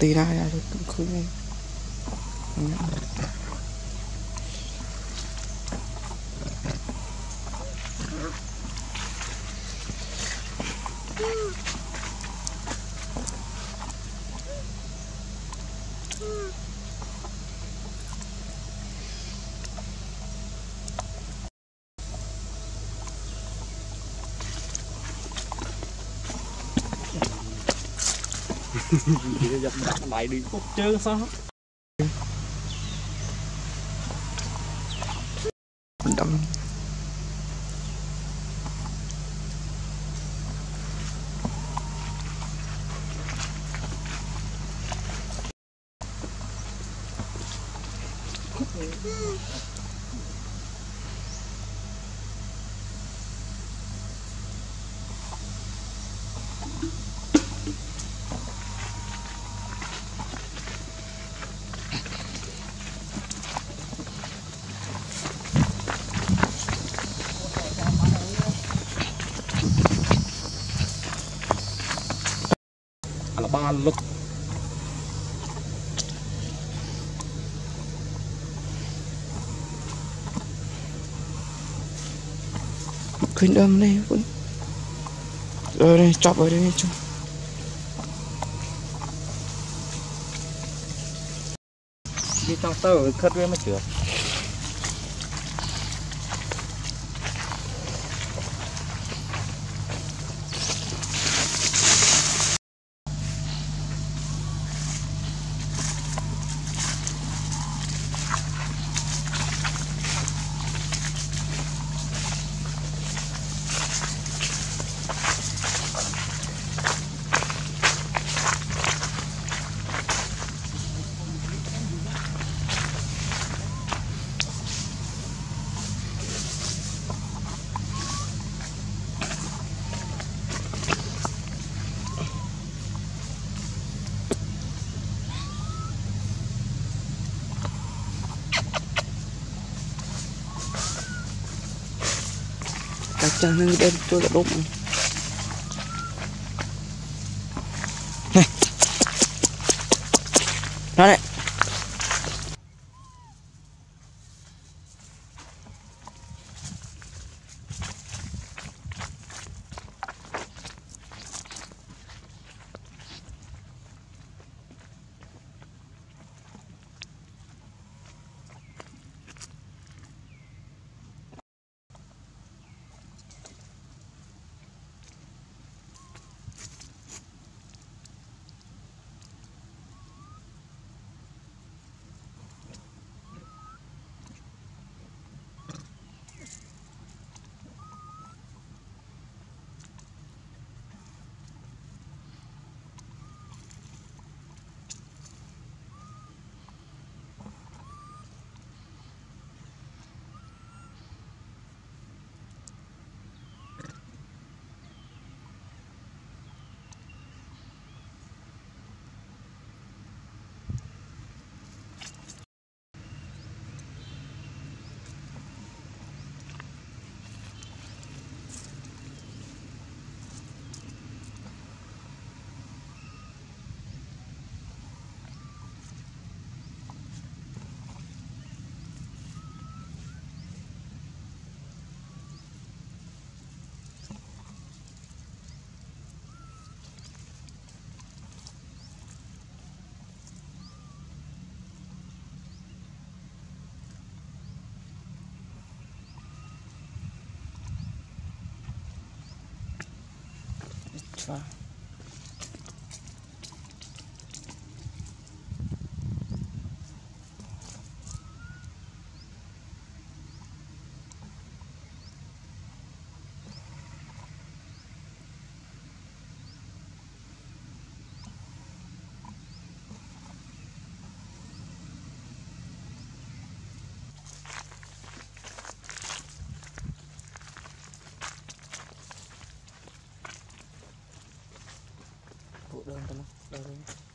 ตีได้ได้คืนนี้ giật lại đi cút chứ sao đâm Mm-hmm. Là ba lực khuyên đâm này cũng rồi đây chọc ở đây chung đi trong tơ khất với mới chữa cả chân đem tôi là đúng này. Nó này. Tesla. Tá Caramba.